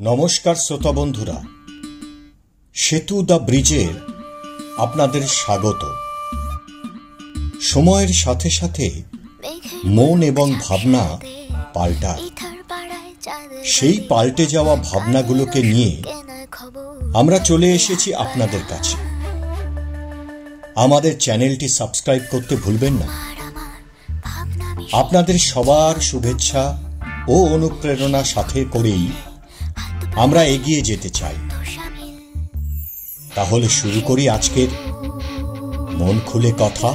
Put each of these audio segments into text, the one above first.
নমস্কার শ্রোতা বন্ধুরা। সেতু দ্য ব্রিজের আপনাদের স্বাগত। সময়ের সাথে সাথে মন এবং ভাবনা পাল্টায়। সেই পাল্টে যাওয়া ভাবনাগুলোকে নিয়ে আমরা চলে এসেছি আপনাদের কাছে। আমাদের চ্যানেলটি সাবস্ক্রাইব করতে ভুলবেন না। আপনাদের সবার শুভেচ্ছা ও অনুপ্রেরণা সাথে করেই আমরা এগিয়ে যেতে চাই। তাহলে শুরু করি আজকের মন খুলে কথা।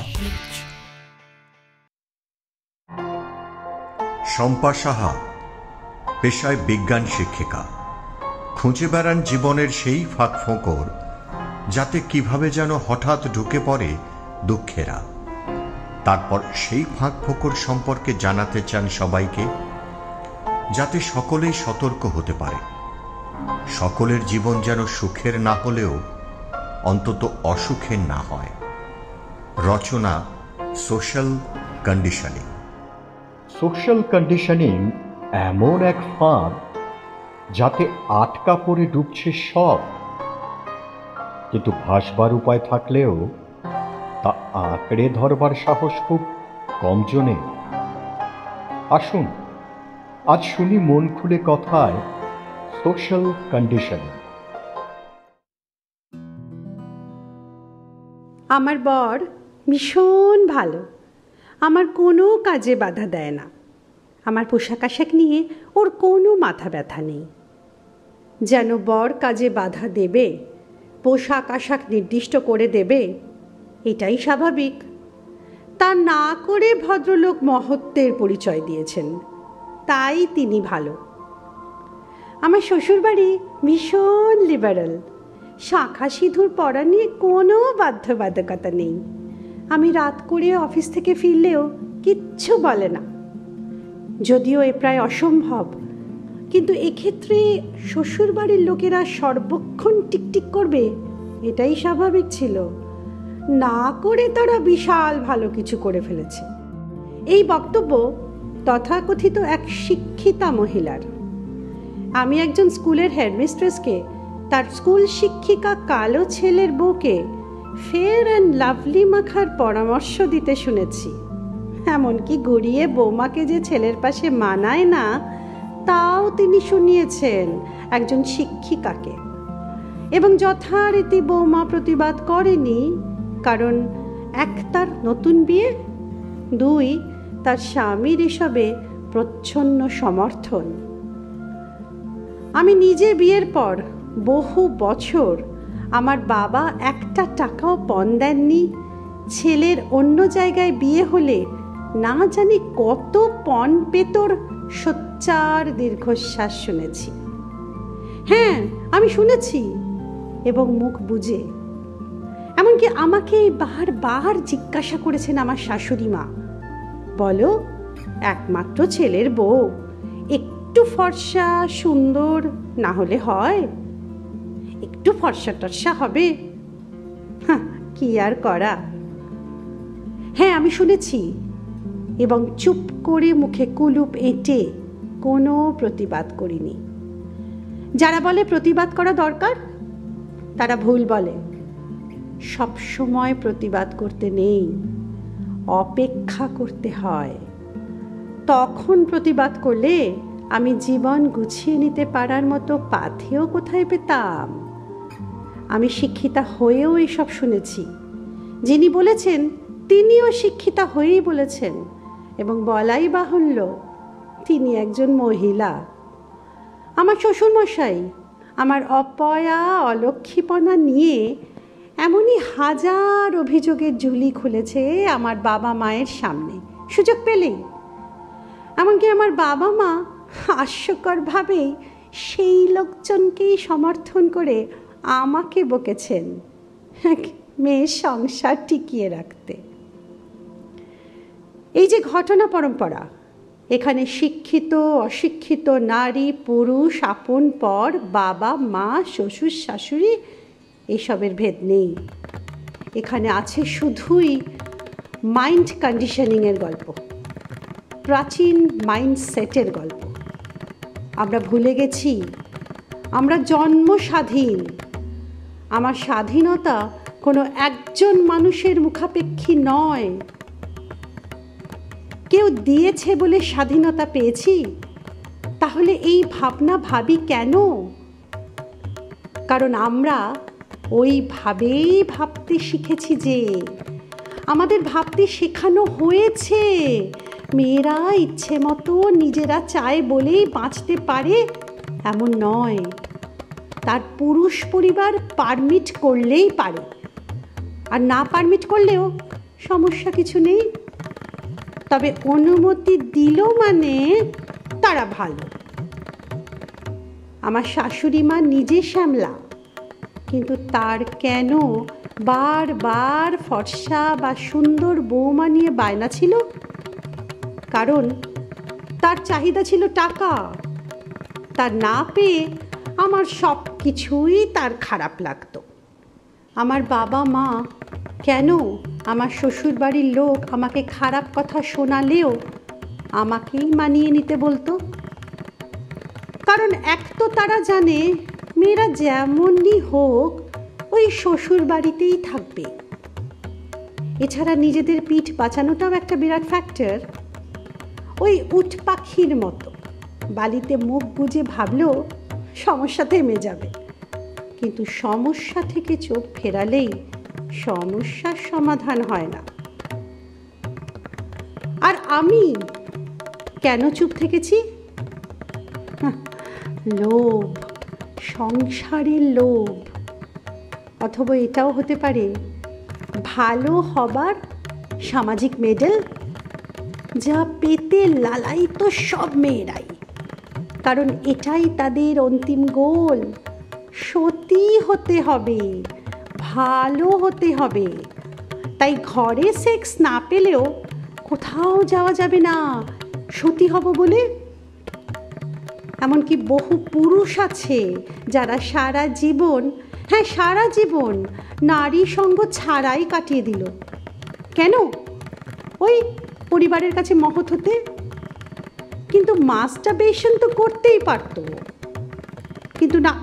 শম্পা সাহা, পেশায় বিজ্ঞান শিক্ষিকা। খুঁজে বেড়ান জীবনের সেই ফাঁক ফোঁকর, যাতে কীভাবে যেন হঠাৎ ঢুকে পড়ে দুঃখেরা। তারপর সেই ফাঁক ফোঁকর সম্পর্কে জানাতে চান সবাইকে। যাতে সকলেই সতর্ক হতে পারে। সকলের জীবন যেন সুখের না হলেও অন্তত অসুখের না হয়। রচনা সোশ্যাল কন্ডিশনিং। সোশ্যাল কন্ডিশনিং এমন এক ফাঁদ যাতে আটকা পড়ে ডুবছে সব। কিন্তু ভাসবার উপায় থাকলেও তা আঁকড়ে ধরবার সাহস খুব কমজনে আসুন আজ শুনি মন খুলে কথায় সোশ্যাল কন্ডিশনিং আমার বর ভীষণ ভালো। আমার কোনো কাজে বাধা দেয় না। আমার পোশাক আশাক নিয়ে ওর কোনো মাথা ব্যথা নেই। যেন বর কাজে বাধা দেবে, পোশাক আশাক নির্দিষ্ট করে দেবে, এটাই স্বাভাবিক। তা না করে ভদ্রলোক মহত্বের পরিচয় দিয়েছেন। তাই তিনি ভালো। আমার শ্বশুরবাড়ি ভীষণ লিবারাল শাঁখা সিঁদুর পরা নিয়ে কোনো বাধ্যবাধকতা নেই। আমি রাত করে অফিস থেকে ফিরলেও কিচ্ছু বলে না। যদিও এ প্রায় অসম্ভব, কিন্তু এক্ষেত্রে শ্বশুরবাড়ির লোকেরা সর্বক্ষণ টিকটিক করবে, এটাই স্বাভাবিক ছিল। না করে তারা বিশাল ভালো কিছু করে ফেলেছে। এই বক্তব্য তথাকথিত এক শিক্ষিতা মহিলার। আমি একজন স্কুলের হেডমিস্ট্রেসকে, তার স্কুল শিক্ষিকা কালো ছেলের বউকে ফেয়ার অ্যান্ড লাভলি মাখার পরামর্শ দিতে শুনেছি। এমনকি গড়িয়ে বৌমাকে যে ছেলের পাশে মানায় না, তাও তিনি শুনিয়েছেন একজন শিক্ষিকাকে। এবং যথারীতি বৌমা প্রতিবাদ করেনি, কারণ এক তার নতুন বিয়ে, দুই তার স্বামীর এসবে প্রচ্ছন্ন সমর্থন। আমি নিজে বিয়ের পর বহু বছর আমার বাবা একটা টাকাও পণ দেননি। ছেলের অন্য জায়গায় বিয়ে হলে না জানি কত পণ পেতর সোচ্চার দীর্ঘশ্বাস শুনেছি। হ্যাঁ আমি শুনেছি এবং মুখ বুঝে এমনকি আমাকে বারবার জিজ্ঞাসা করেছেন আমার শাশুড়ি মা বলো, একমাত্র ছেলের বউ। একটু ফর্সা, সুন্দর না হলে হয়। একটু ফর্সা টর্সা হবে। কি আর করা? হ্যাঁ আমি শুনেছি। এবং চুপ করে মুখে কুলুপ এঁটে কোনো প্রতিবাদ করিনি। যারা বলে প্রতিবাদ করা দরকার, তারা ভুল বলে। সব সময় প্রতিবাদ করতে নেই। অপেক্ষা করতে হয়। তখন প্রতিবাদ করলে আমি জীবন গুছিয়ে নিতে পারার মতো পাথেও কোথায় পেতাম? আমি শিক্ষিতা হয়েও এসব শুনেছি। যিনি বলেছেন, তিনিও শিক্ষিতা হয়েই বলেছেন এবং বলাই বাহুল্য, তিনি একজন মহিলা। আমার শ্বশুরমশাই আমার অপয়া অলক্ষীপনা নিয়ে এমনই হাজার অভিযোগের ঝুলি খুলেছে আমার বাবা মায়ের সামনে। সুযোগ পেলেই। এমনকি আমার বাবা মা হাস্যকরভাবেই সেই লোকজনকেই সমর্থন করে আমাকে বকেছেন মেয়ের সংসার টিকিয়ে রাখতে। এই যে ঘটনা পরম্পরা, এখানে শিক্ষিত, অশিক্ষিত নারী, পুরুষ, আপন, পর, বাবা, মা, শ্বশুর, শাশুড়ি এসবের ভেদ নেই। এখানে আছে শুধুই মাইন্ড কন্ডিশনিংয়ের গল্প। প্রাচীন মাইন্ডসেটের গল্প। আমরা ভুলে গেছি, আমরা জন্ম স্বাধীন আমার স্বাধীনতা কোনো একজন মানুষের মুখাপেক্ষী নয়। কেউ দিয়েছে বলে স্বাধীনতা পেয়েছি? তাহলে এই ভাবনা ভাবি কেন? কারণ আমরা ওইভাবেই ভাবতে শিখেছি যে আমাদের ভাবতে শেখানো হয়েছে। মেয়েরা ইচ্ছে মতো নিজেরা চায় বলেই বাঁচতে পারে, এমন নয়। তার পুরুষ পরিবার পারমিট করলেই পারে। আর না পারমিট করলেও সমস্যা কিছু নেই। তবে অনুমতি দিল মানে তারা ভালো। আমার শাশুড়ি মা নিজে শ্যামলা। কিন্তু তার কেন বারবার ফর্সা বা সুন্দর বৌমা নিয়ে বায়না ছিল? কারণ তার চাহিদা ছিল টাকা। তার না পেয়ে আমার সব কিছুই তার খারাপ লাগতো। আমার বাবা মা কেন আমার শ্বশুর বাড়ির লোক আমাকে খারাপ কথা শোনালেও আমাকেই মানিয়ে নিতে বলতো? কারণ এক তো তারা জানে মেয়েরা যেমনই হোক, ওই শ্বশুর বাড়িতেই থাকবে। এছাড়া নিজেদের পিঠ বাঁচানোটাও একটা বিরাট ফ্যাক্টর ওই উট পাখির মতো, বালিতে মুখ বুঝে ভাবলেও সমস্যা থেমে যাবে কিন্তু সমস্যা থেকে চোখ ফেরালেই সমস্যার সমাধান হয় না। আর আমি কেন চুপ থেকেছি? লোভ। সংসারের লোভ। অথবা এটাও হতে পারে, ভালো হবার সামাজিক মেডেল যা পেতে লালাই তো সব মেয়েরাই। কারণ এটাই তাদের অন্তিম গোল। সতী হতে হবে, ভালো হতে হবে। তাই ঘরে সেক্স না পেলেও কোথাও যাওয়া যাবে না। সতী হব বলে এমনকি বহু পুরুষ আছে যারা সারা জীবন হ্যাঁ সারা জীবন নারী সঙ্গ ছাড়াই কাটিয়ে দিল। কেন? ওই পরিবারের কাছে মহৎ হতে? কিন্তু মাস্টারবেশন তো করতেই পারত। কিন্তু না,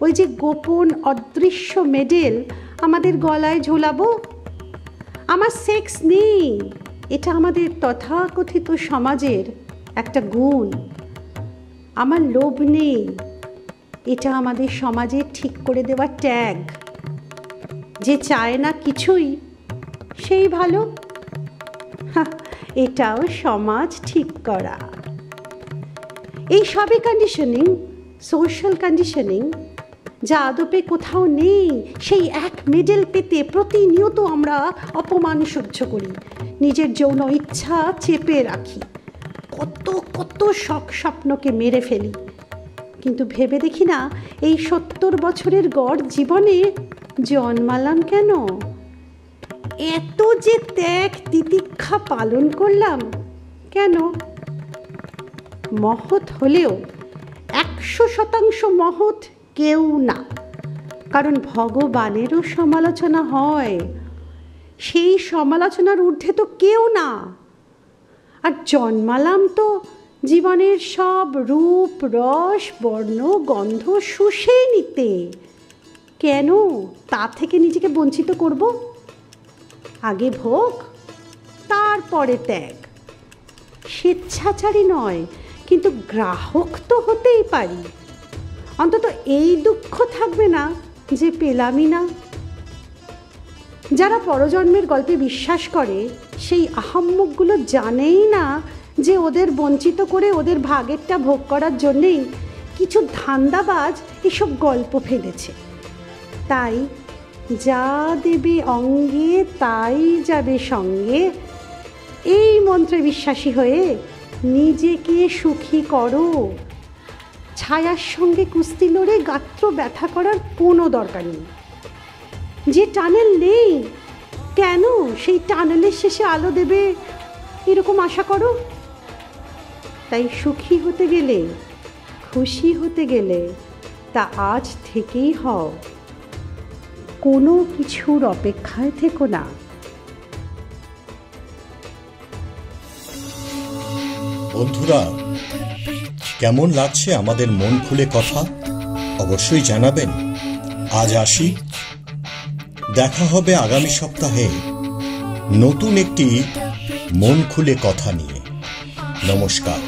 ওই যে গোপন অদৃশ্য মেডেল আমাদের গলায় ঝোলাবো? আমার সেক্স নেই, এটা আমাদের তথাকথিত সমাজের একটা গুণ। আমার লোভ নেই। এটা আমাদের সমাজে ঠিক করে দেওয়া ট্যাগ। যে চায় না কিছুই, সেই ভালো। এটাও সমাজ ঠিক করা। এই সবই কন্ডিশনিং সোশ্যাল কন্ডিশনিং যা আদপে কোথাও নেই, সেই এক মেডেল পেতে প্রতিনিয়ত আমরা অপমান সহ্য করি। নিজের যৌন ইচ্ছা চেপে রাখি। কত কত শখ স্বপ্নকে মেরে ফেলি। কিন্তু ভেবে দেখি না, এই সত্তর বছরের গড় জীবনে জন্মালাম কেন? এত যে ত্যাগ তিতিক্ষা পালন করলাম কেন? মহৎ হলেও একশো শতাংশ মহৎ কেউ না। কারণ ভগবানেরও সমালোচনা হয়। সেই সমালোচনার ঊর্ধ্বে তো কেউ না। আর জন্মালাম তো জীবনের সব রূপ, রস, বর্ণ, গন্ধ শুষে নিতে। কেন? তা থেকে নিজেকে বঞ্চিত করব? আগে ভোগ, তারপরে ত্যাগ। স্বেচ্ছাচারী নয়, কিন্তু গ্রাহক তো হতেই পারি। অন্তত এই দুঃখ থাকবে না যে পেলামই না। যারা পরজন্মের গল্পে বিশ্বাস করে সেই আহাম্মকগুলো জানেই না যে ওদের বঞ্চিত করে ওদের ভাগেরটা ভোগ করার জন্যেই কিছু ধান্দাবাজ এসব গল্প ফেলেছে। তাই যা দেবে অঙ্গে, তাই যাবে সঙ্গে। এই মন্ত্রে বিশ্বাসী হয়ে নিজেকে সুখী করো। ছায়ার সঙ্গে কুস্তি লড়ে গাত্র ব্যথা করার কোনো দরকার নেই। যে টানেল নেই কেন? সেই টানেলের শেষে আলো দেবে এরকম আশা করো? তাই সুখী হতে গেলে, খুশি হতে গেলে তা আজ থেকেই হও। কোনো কিছুর অপেক্ষায় থেকো না। বন্ধুরা, কেমন লাগছে আমাদের মন খুলে কথা? অবশ্যই জানাবেন। আজ আসি। দেখা হবে আগামী সপ্তাহে নতুন একটি মন খুলে কথা নিয়ে। নমস্কার।